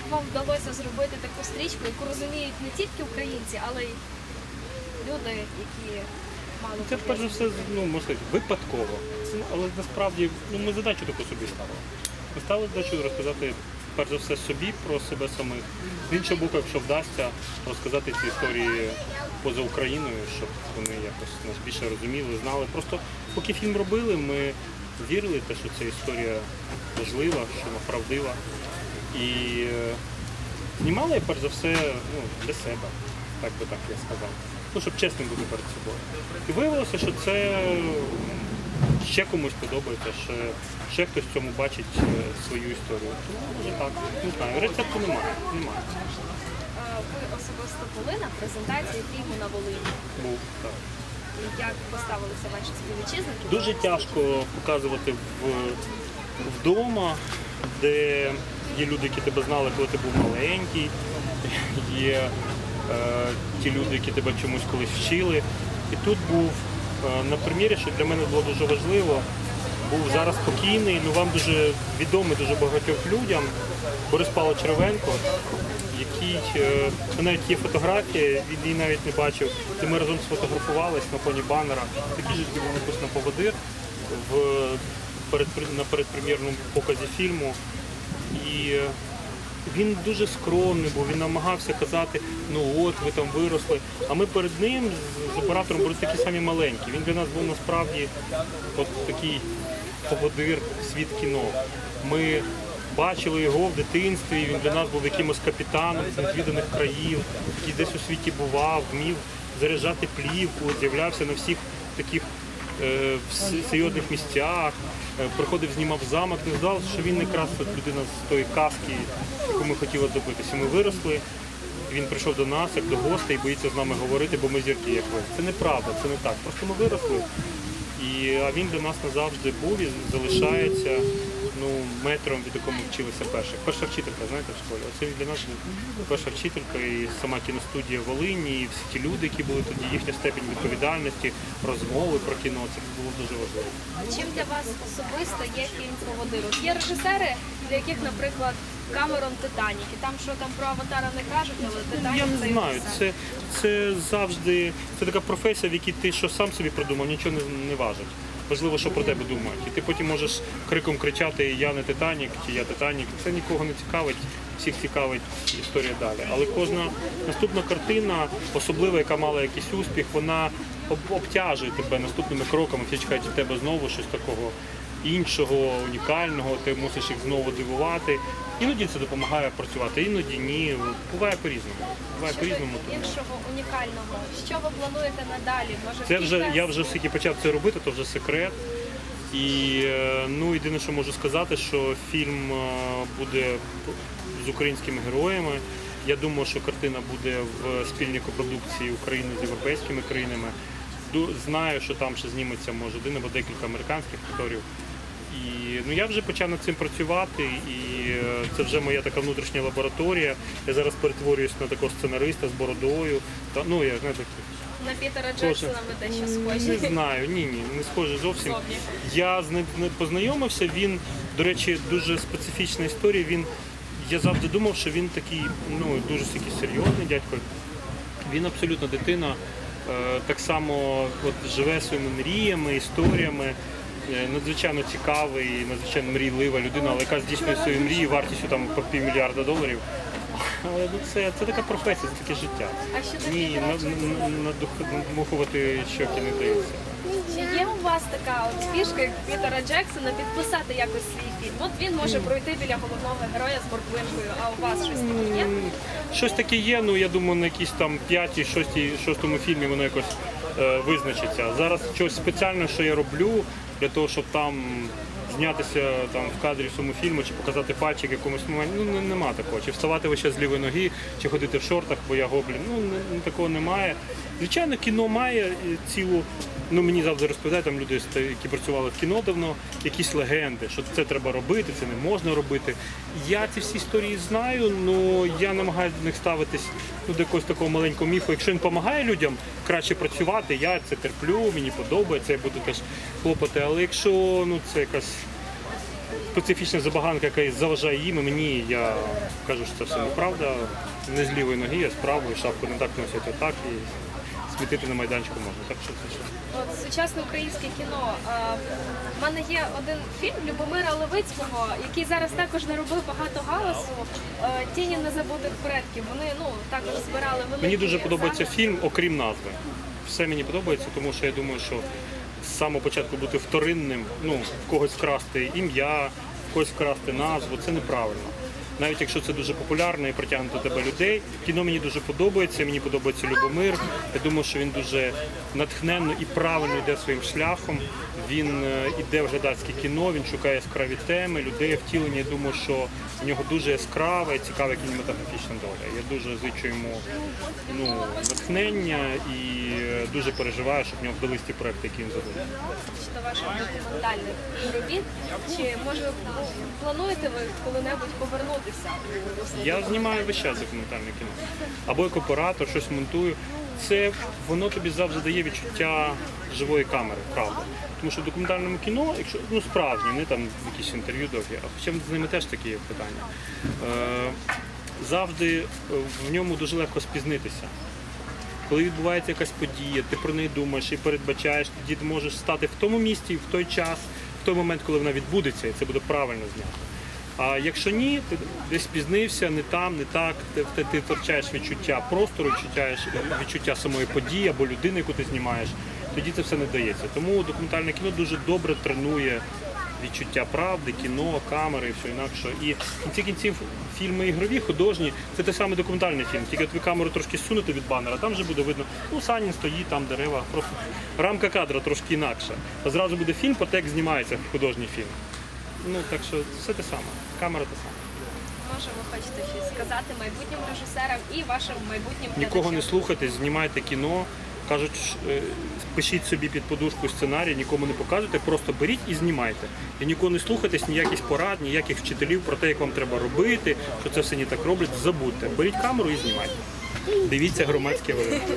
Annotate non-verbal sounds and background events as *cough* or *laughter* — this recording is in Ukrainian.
Як вам вдалося зробити таку стрічку, яку розуміють не тільки українці, але й люди, які мало Це перш за все, ну можна сказати, випадково. Але насправді ну, ми задачу таку собі ставили. Ми ставили задачу розказати перш за все собі про себе самих. З іншого боку, якщо вдасться, розказати ці історії поза Україною, щоб вони якось нас більше розуміли, знали. Просто поки фільм робили, ми вірили те, що ця історія важлива, що вона правдива. І е, знімали я перш за все ну, для себе, так би так я сказав. Ну, щоб чесним бути перед собою. І виявилося, що це ще комусь подобається, що ще хтось в цьому бачить е, свою історію. Тому може так. Не знаю, рецепту немає. Немає. Ви особисто були на презентації фільму на Волині. Був так. Як поставилися ваші співвітчизники? Дуже тяжко показувати в, вдома, де є люди, які тебе знали, коли ти був маленький, є е, ті люди, які тебе чомусь колись вчили. І тут був е, на прем'єрі, що для мене було дуже важливо, був зараз спокійний, ну вам дуже відомий дуже багатьох людям, Борис Павло Червенко, який е, навіть є фотографія, він її навіть не бачив, де ми разом сфотографувались на фоні банера. Такий же був написано поводир в перед, на передпрем'єрному показі фільму. І він дуже скромний, був, він намагався казати, ну от ви там виросли. А ми перед ним з- оператором були такі самі маленькі. Він для нас був насправді от такий поводир світ кіно. Ми бачили його в дитинстві, він для нас був якимось капітаном з незвіданих країв, який десь у світі бував, вмів заряджати плівку, з'являвся на всіх таких в с- серйозних місцях, е, приходив, знімав замок. Не здав, що він якраз от людина з тої казки, яку ми хотіли добитися. Ми виросли. Він прийшов до нас як до гостей і боїться з нами говорити, бо ми зірки, як ви. Це неправда, це не так. Просто ми виросли. І, а він для нас назавжди був і залишається ну, метром, від якого ми вчилися перших. Перша вчителька, знаєте, в школі. Оце для нас перша вчителька і сама кіностудія Волині, і всі ті люди, які були тоді, їхня степень відповідальності, розмови про кіно. Це було дуже важливо. Чим для вас особисто є фільм про Водиру? Є режисери, для яких, наприклад, Камерон Титанік. І там що там про аватара не кажуть, але Титанік Я не знаю, це, це завжди це така професія, в якій ти що сам собі придумав, нічого не, не важить. Важливо, що про тебе думають. І ти потім можеш криком кричати Я не Титанік чи я Титанік. Це нікого не цікавить, всіх цікавить історія далі. Але кожна наступна картина, особливо, яка мала якийсь успіх, вона обтяжує тебе наступними кроками. Всі чекають від тебе знову щось такого іншого, унікального, ти мусиш їх знову дивувати. Іноді це допомагає працювати, іноді ні. Буває по-різному. Буває по-різному. іншого унікального. Що ви плануєте надалі? Може, Це вже кілька я вже оскільки почав це робити, то вже секрет. І е, ну єдине, що можу сказати, що фільм е, буде з українськими героями. Я думаю, що картина буде в спільній копродукції України з європейськими країнами. Ду- Знаю, що там ще зніметься може один або декілька американських акторів. І ну я вже почав над цим працювати, і е, це вже моя така внутрішня лабораторія. Я зараз перетворююсь на такого сценариста з бородою. Та ну я знаєте, на Пітера. Джексона ви дещо не знаю, ні, ні, не схоже зовсім. Зовні. Я з ним не познайомився. Він, до речі, дуже специфічна історія. Він я завжди думав, що він такий, ну дуже такий серйозний дядько. Він абсолютно дитина, е, так само от, живе своїми мріями, історіями. Е, Надзвичайно цікавий, надзвичайно мрійлива людина, але яка здійснює свої мрії вартістю там по півмільярда доларів. *laughs* Але ну, це, це така професія, це таке життя. Ні, надмухувати щоки не дається. Чи є у вас така от фішка, як Пітера Джексона, підписати якось свій фільм? От він може пройти біля головного героя з морквинкою, а у вас щось таке є? Щось таке є, ну я думаю, на якійсь там п'ятій, шостій, шостому фільмі воно якось е, визначиться. Зараз щось спеціальне, що я роблю для того, щоб там знятися там в кадрі в цьому фільму, чи показати пальчик в якомусь моменті. Ну не- нема такого. Чи вставати вище з лівої ноги, чи ходити в шортах, бо я гоблін. Ну не- не- такого немає. Звичайно, кіно має е, цілу. Ну мені завжди розповідають там люди, які працювали в кіно давно, якісь легенди, що це треба робити, це не можна робити. Я ці всі історії знаю, але я намагаюся до них ставитись ну, до якогось такого маленького міфу. Якщо він допомагає людям краще працювати, я це терплю, мені подобається, я буду теж хлопати. Але якщо ну це якась специфічна забаганка, яка заважає їм, і мені я кажу, що це все неправда. Не з лівої ноги, а з правої шапку не так носять отак і смітити на майданчику можна. Так що це. От сучасне українське кіно. В мене є один фільм Любомира Левицького, який зараз також наробив багато галасу. Тіні незабутих предків. Вони ну також збирали великі Мені дуже подобається захисти. фільм, окрім назви. Все мені подобається, тому що я думаю, що з самого початку бути вторинним, ну, в когось вкрасти ім'я, в когось вкрасти назву, це неправильно. Навіть якщо це дуже популярно і притягне до тебе людей, кіно мені дуже подобається, мені подобається Любомир. Я думаю, що він дуже натхненно і правильно йде своїм шляхом. Він е, іде в глядацьке кіно, він шукає яскраві теми, людей втілення. Я думаю, що в нього дуже яскрава і цікава кінематографічна доля. Я дуже зичу йому ну, натхнення і е, дуже переживаю, щоб в нього вдались ті проекти, які він задумав. до ваших документальних робіт. Чи може ну, плануєте ви коли-небудь повернутися? Я знімаю весь час документальне кіно. Або як оператор, щось монтую. Це воно тобі завжди дає відчуття живої камери, правда. Тому що в документальному кіно, якщо ну справжнє, не там якісь інтерв'ю довгі, а хоча з ними теж такі питання. Е, завжди е, в ньому дуже легко спізнитися. Коли відбувається якась подія, ти про неї думаєш і передбачаєш, тоді можеш стати в тому місці, в той час, в той момент, коли вона відбудеться, і це буде правильно знято. А якщо ні, ти десь спізнився, не там, не так, ти, ти, ти втрачаєш відчуття простору, відчуття, відчуття самої події або людини, яку ти знімаєш, тоді це все не дається. Тому документальне кіно дуже добре тренує відчуття правди, кіно, камери і все інакше. І в кінці кінців фільми ігрові, художні, це той самий документальний фільм. Тільки ви камеру трошки сунете від банера, там вже буде видно, ну Санін стоїть, там дерева, просто рамка кадра трошки інакша. А зразу буде фільм, по текст знімається художній фільм. Ну так що все те саме. Камера та сама. Може, ви хочете щось сказати майбутнім режисерам і вашим майбутнім Нікого не глядачам? слухайте, знімайте кіно. Кажуть, ш- е, пишіть собі під подушку сценарій, нікому не показуйте, просто беріть і знімайте. І нікого не слухайтесь, ніяких порад, ніяких вчителів про те, як вам треба робити, що це все не так роблять. Забудьте. Беріть камеру і знімайте. Дивіться громадське велике.